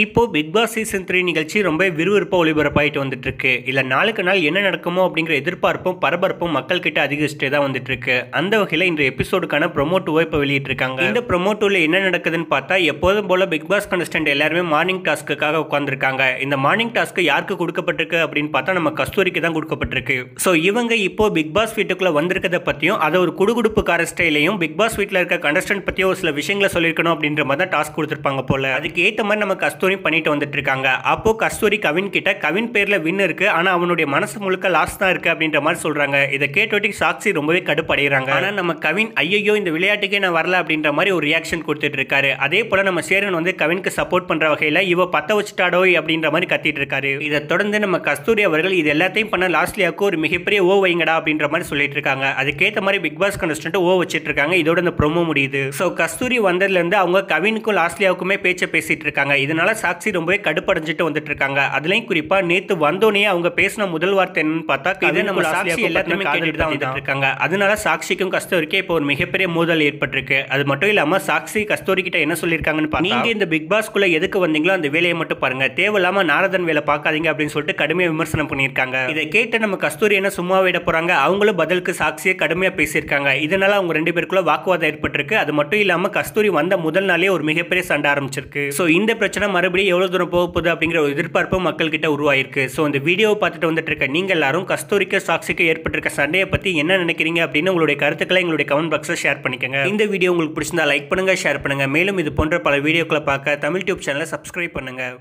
இப்போது big Boss season three நிகழ்ச்சி ரொம்ப விறுவிறுப்பாக ஒளிபரப்பாயிட்டு வந்துட்டு இருக்கு இல்லை நாளுக்கு நாள் என்ன நடக்குமோ அப்படிங்கிற எதிர்பார்ப்பும் பரபரப்பும் மக்கள் கிட்ட அதிகரிச்சுட்டே தான் வந்துட்டு இருக்கு அந்த வகையில் இந்த எபிசோடுக்கான ப்ரொமோ டூவை இப்போ வெளியிட்டிருக்காங்க. இந்த ப்ரொமோ டூவில் என்ன நடக்குதுன்னு பார்த்தா எப்போதும் போல பிக் பாஸ் கண்டஸ்டன்ட் எல்லாருமே மார்னிங் டாஸ்க்குக்காக உட்காந்துருக்காங்க இந்த மார்னிங் டாஸ்க்கு யாருக்கு கொடுக்கப்பட்டிருக்கு அப்படின்னு பார்த்தா நம்ம கஸ்தூரிக்கு தான் கொடுக்கப்பட்டிருக்கு. ஸோ இவங்க இப்போ பிக் பாஸ் வீட்டுக்குள்ளே வந்திருக்கதை பற்றியும் அதை ஒரு குடுகுடுப்புக்கார ஸ்டைலையும் பிக் பாஸ் வீட்டில் இருக்க கண்டஸ்டன்ட் பற்றியும் ஒரு சில விஷயங்களை சொல்லியிருக்கணும் அப்படின்ற மாதிரி தான் டாஸ்க் கொடுத்துருப்பாங்க போல. அதுக்கு ஏற்ற மாதிரி நம்ம கஸ்தூரி பண்ணிட்டு வந்துட்டு இருக்காங்க அப்போ கஸ்தூரி கவின் கிட்ட கவின் பேர்ல வின் இருக்கு ஆனா அவனுடைய மனசு முழுக்க லாஸ் தான் இருக்கு அப்படின்ற மாதிரி சொல்றாங்க. இதை கேட்டோட்டி சாக்சி ரொம்பவே கடுப்படைகிறாங்க ஆனா நம்ம கவின் ஐயோ இந்த விளையாட்டுக்கே நான் வரல அப்படின்ற மாதிரி ஒரு ரியாக்ஷன் கொடுத்துட்டு இருக்காரு. அதே போல நம்ம சேரன் வந்து கவினுக்கு சப்போர்ட் பண்ற வகையில இவ பத்த வச்சுட்டாடோ அப்படின்ற மாதிரி கத்திட்டு இருக்காரு. இதை தொடர்ந்து நம்ம கஸ்தூரி அவர்கள் இது எல்லாத்தையும் பண்ண லாஸ்ட்லியாக்கு ஒரு மிகப்பெரிய ஓ வைங்கடா அப்படின்ற மாதிரி சொல்லிட்டு இருக்காங்க. அதுக்கேற்ற மாதிரி பிக் பாஸ் கண்டஸ்டன்ட் ஓ வச்சுட்டு இருக்காங்க. இதோட இந்த ப்ரோமோ முடியுது. ஸோ கஸ்தூரி வந்ததுல இருந்து அவங்க கவினுக்கும் லாஸ்ட்லியாவுக்குமே பேச்சை பேசிட்டு இருக்காங்க. இதனால சாக்சி ரொம்பவே கடுப்படைஞ்சிட்டு வந்துட்டு இருக்காங்க அதுலயும் குறிப்பா நேத்து வந்தோடனே அவங்க பேசின முதல் வார்த்தை என்னன்னு பார்த்தா இதை நம்ம சாக்சி எல்லாத்தையுமே கேட்டுட்டு தான் வந்துட்டு இருக்காங்க. அதனால சாக்சிக்கும் கஸ்தூரிக்கும் இப்போ ஒரு மிகப்பெரிய மோதல் ஏற்பட்டிருக்கு. அது மட்டும் இல்லாம சாக்சி கஸ்தூரி கிட்ட என்ன சொல்லியிருக்காங்கன்னு பார்த்தா நீங்க இந்த பிக் பாஸ்க்குள்ள எதுக்கு வந்தீங்களோ அந்த வேலையை மட்டும் பாருங்க. தேவையில்லாம நாரதன் வேலை பார்க்காதீங்க அப்படின்னு சொல்லிட்டு கடுமையா விமர்சனம் பண்ணியிருக்காங்க. இதை கேட்டு நம்ம கஸ்தூரி என்ன சும்மா விட போறாங்க? அவங்களும் பதிலுக்கு சாக்சியை கடுமையா பேசியிருக்காங்க. இதனால அவங்க ரெண்டு பேருக்குள்ள வாக்குவாதம் ஏற்பட்டிருக்கு. அது மட்டும் இல்லாம கஸ்தூரி வந்த முதல் நாளே ஒரு மிகப்பெரிய சண்டை ஆரம்பிச்சிருக்கு. ஸோ இந்த பிரச்சனை மறுபடியும் எவ்வளோ தூரம் போக போகுது அப்படிங்கிற ஒரு எதிர்பார்ப்பு மக்கள்கிட்ட உருவாயிருக்கு. ஸோ இந்த வீடியோவை பார்த்துட்டு வந்துட்டு இருக்க நீங்கள் எல்லாரும் கஸ்தூரிக்கு சாக்சிக்கு ஏற்பட்டிருக்க சண்டையை பற்றி என்ன நினைக்கிறீங்க அப்படின்னு உங்களுடைய கருத்துக்களை எங்களுடைய கமெண்ட் பாக்ஸில் ஷேர் பண்ணிக்கோங்க. இந்த வீடியோ உங்களுக்கு பிடிச்சிருந்தா லைக் பண்ணுங்கள் ஷேர் பண்ணுங்கள் மேலும் இது போன்ற பல வீடியோக்களை பார்க்க தமிழ் டியூப் சேனலை சப்ஸ்கிரைப் பண்ணுங்கள்